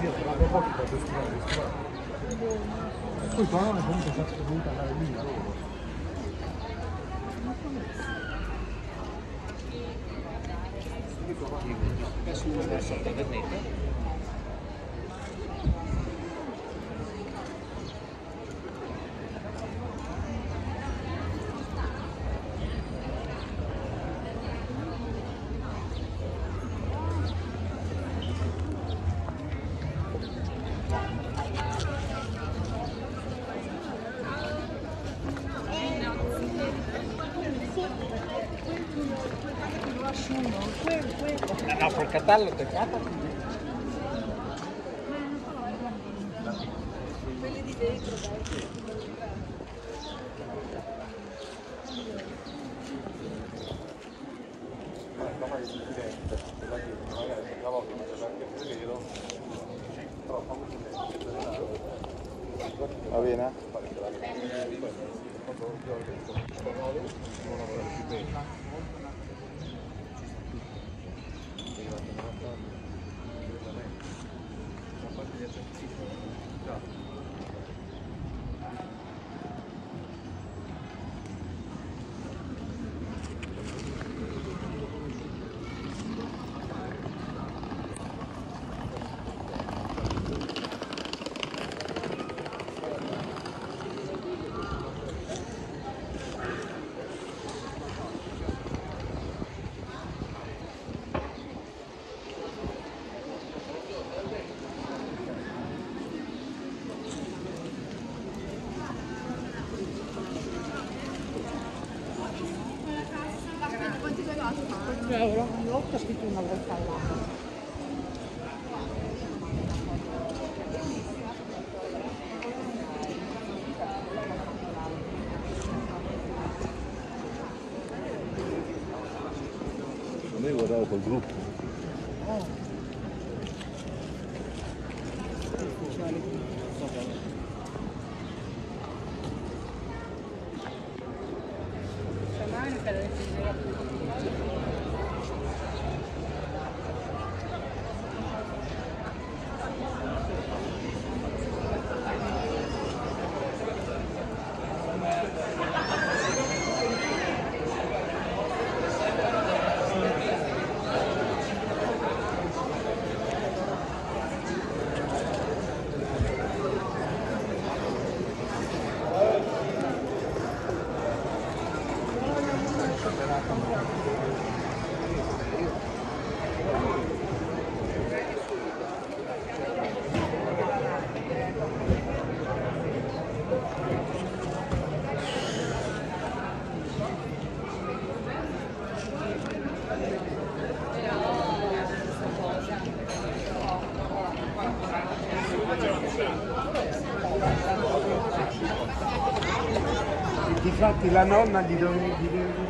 Poi qua comunque si è dovuto andare lì loro. Adesso uno verso il tavernetto. Tecatán, los Tecatan. Va ah, bien, ¿eh? Ogni volta scritto una volta all'anno. Noi guardavo col gruppo. Difatti la nonna gli doveva gli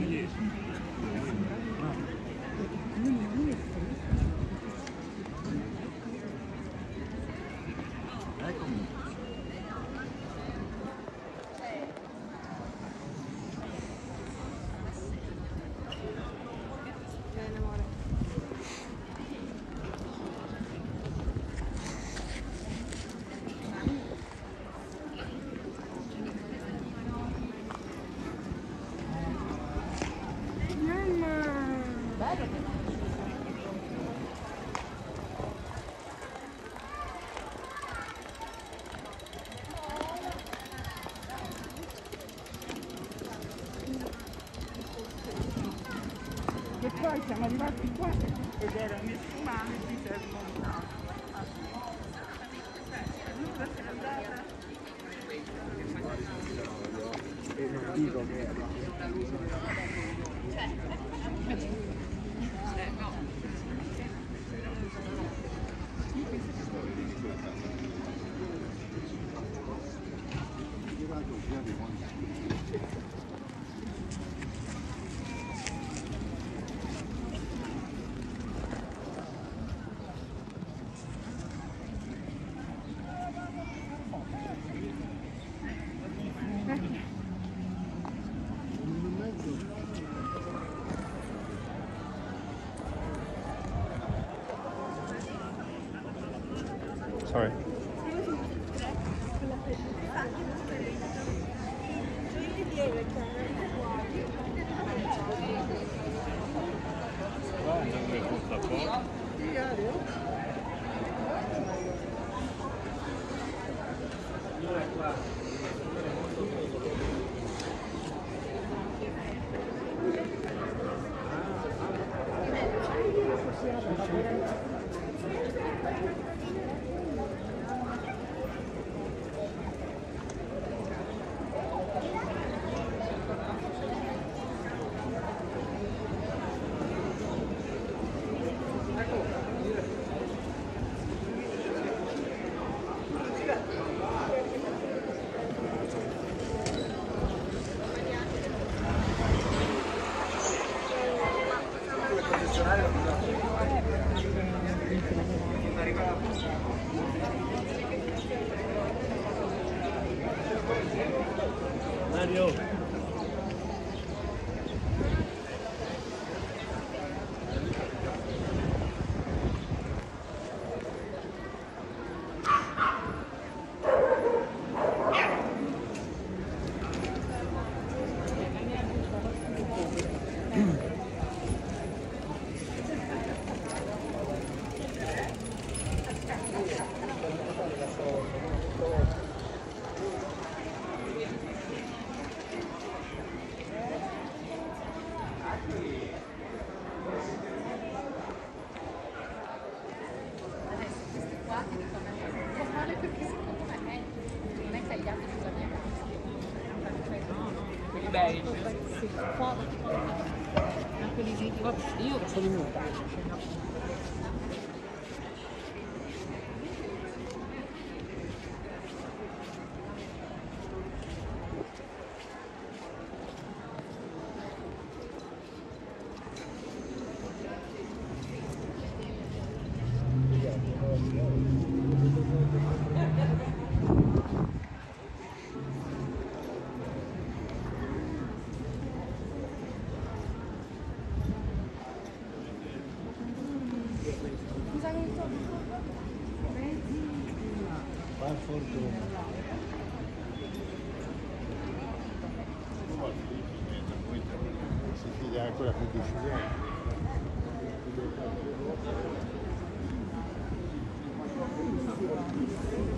надеюсь. Poi siamo arrivati qua ed era messo male e si è. Allora si è andata. E non dico che era. Sorry. Não é. 那只有吃牛肉。ancora a gente Thank